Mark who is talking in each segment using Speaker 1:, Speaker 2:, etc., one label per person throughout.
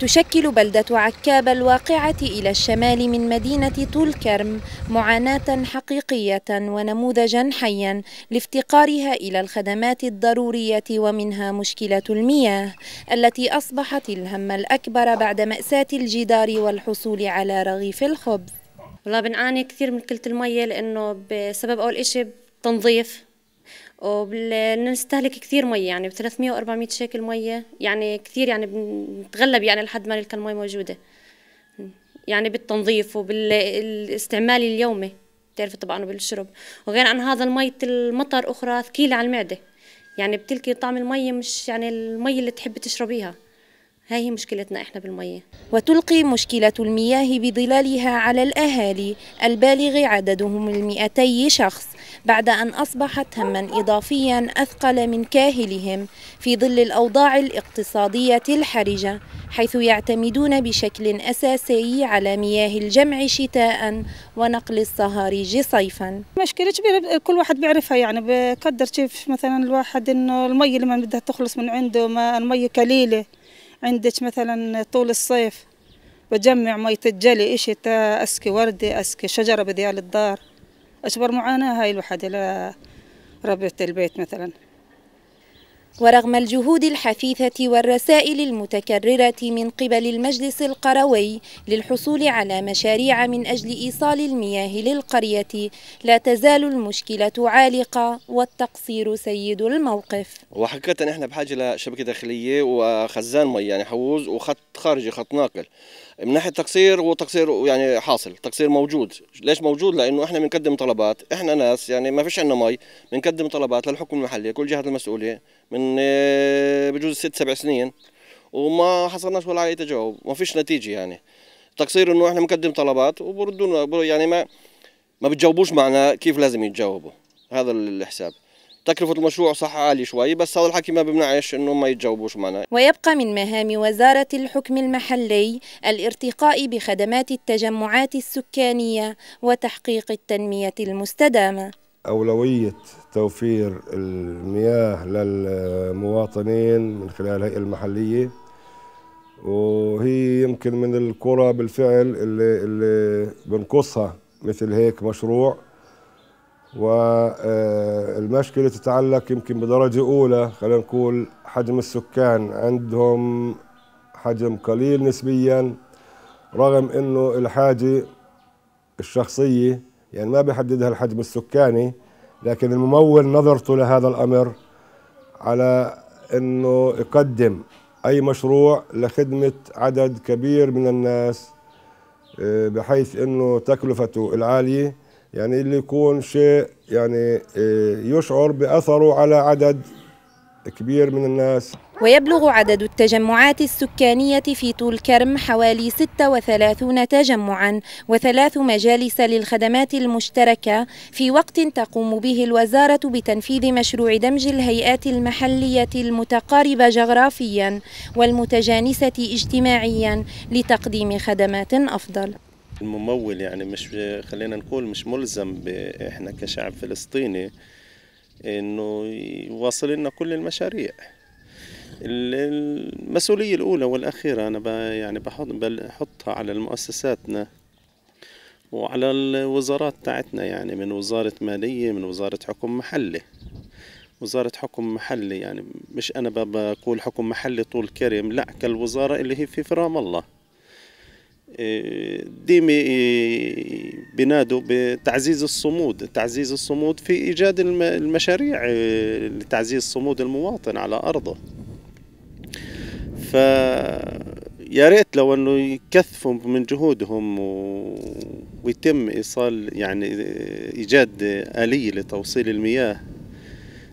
Speaker 1: تشكل بلدة عكاب الواقعة إلى الشمال من مدينة طول كرم معاناة حقيقية ونموذجا حيا لافتقارها إلى الخدمات الضرورية ومنها مشكلة المياه التي أصبحت الهم الأكبر بعد مأساة الجدار والحصول على رغيف الخبز.
Speaker 2: والله بنعاني كثير من قلة المية لأنه بسبب أول إشي تنظيف وبنستهلك كثير مية يعني ب 300 و 400 شيكل مية يعني كثير يعني بنتغلب يعني لحد ما نلقى المي موجودة. يعني بالتنظيف وبالاستعمال اليومي تعرف طبعا بالشرب وغير عن هذا المي المطر أخرى ثقيلة على المعدة. يعني بتلقي طعم المي مش يعني المي اللي تحب تشربيها. هاي هي مشكلتنا إحنا بالمية
Speaker 1: وتلقي مشكلة المياه بظلالها على الأهالي البالغ عددهم المئتي شخص. بعد أن أصبحت هما إضافيا أثقل من كاهلهم في ظل الأوضاع الاقتصادية الحرجة حيث يعتمدون بشكل أساسي على مياه الجمع شتاء ونقل الصهاريج صيفا
Speaker 3: مشكلة كبيرة كل واحد بيعرفها يعني بقدر كيف مثلا الواحد إنه المي لما بدها تخلص من عنده ما المي قليلة عندك مثلا طول الصيف بجمع مية الجلي إشي أسكي وردة أسكي شجرة بديال الدار. أكبر معاناة هاي الوحدة لربة البيت مثلا.
Speaker 1: ورغم الجهود الحثيثة والرسائل المتكررة من قبل المجلس القروي للحصول على مشاريع من أجل إيصال المياه للقرية لا تزال المشكلة عالقة والتقصير سيد الموقف.
Speaker 4: وحقيقة إحنا بحاجة لشبكة داخلية وخزان مي يعني حوز وخط خارجي خط ناقل. من ناحية تقصير هو تقصير يعني حاصل تقصير موجود. ليش موجود؟ لأنه إحنا بنقدم طلبات إحنا ناس يعني ما فيش عندنا مي بنقدم طلبات للحكم المحلي كل جهات المسؤوليه من آه، بجوز ست سبع سنين وما حصلناش ولا أي تجاوب ما فيش نتيجة يعني. تقصير إنه إحنا بنقدم طلبات وبردونا يعني ما ما بتجاوبوش معنا كيف لازم يتجاوبوا. هذا الحساب. تكلفة المشروع صح عالي شوي بس هذا الحكي ما بمنعش إنه ما يتجاوبوش معنا.
Speaker 1: ويبقى من مهام وزارة الحكم المحلي الارتقاء بخدمات التجمعات السكانية وتحقيق التنمية المستدامة.
Speaker 5: أولوية توفير المياه للمواطنين من خلال الهيئة المحلية وهي يمكن من القرى بالفعل اللي, اللي بنقصها مثل هيك مشروع. والمشكلة تتعلق يمكن بدرجة أولى خلينا نقول حجم السكان. عندهم حجم قليل نسبيا رغم إنه الحاجة الشخصية يعني ما بيحددها الحجم السكاني لكن الممول نظرته لهذا الأمر على إنه يقدم أي مشروع لخدمة عدد كبير من الناس آه، بحيث إنه تكلفته العالية يعني اللي يكون شيء يعني آه، يشعر بأثره على عدد كبير من الناس.
Speaker 1: ويبلغ عدد التجمعات السكانية في طول كرم حوالي 36 تجمعا وثلاث مجالس للخدمات المشتركة في وقت تقوم به الوزارة بتنفيذ مشروع دمج الهيئات المحلية المتقاربة جغرافيا والمتجانسة اجتماعيا لتقديم خدمات أفضل.
Speaker 6: الممول يعني مش خلينا نقول مش ملزم إحنا كشعب فلسطيني إنه يواصل لنا كل المشاريع. المسؤولية الأولى والأخيرة أنا يعني بحطها على مؤسساتنا وعلى الوزارات تاعتنا يعني من وزارة مالية من وزارة حكم محلي. وزارة حكم محلي يعني مش أنا بقول حكم محلي طول كريم لا كالوزارة اللي هي في فرام الله. ديمي بنادوا بتعزيز الصمود تعزيز الصمود في إيجاد المشاريع لتعزيز صمود المواطن على أرضه. ف يا ريت لو انه يكثفوا من جهودهم ويتم ايصال يعني ايجاد آلية لتوصيل المياه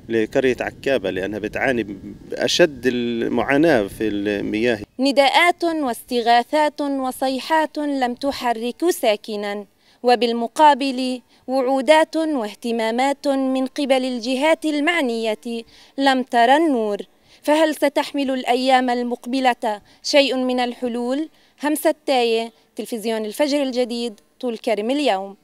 Speaker 6: لقرية عكابة لأنها بتعاني بأشد المعاناة في المياه.
Speaker 1: نداءات واستغاثات وصيحات لم تحرك ساكنا وبالمقابل وعودات واهتمامات من قبل الجهات المعنية لم ترى النور. فهل ستحمل الأيام المقبلة شيء من الحلول؟ همسة تاية تلفزيون الفجر الجديد طول كرم اليوم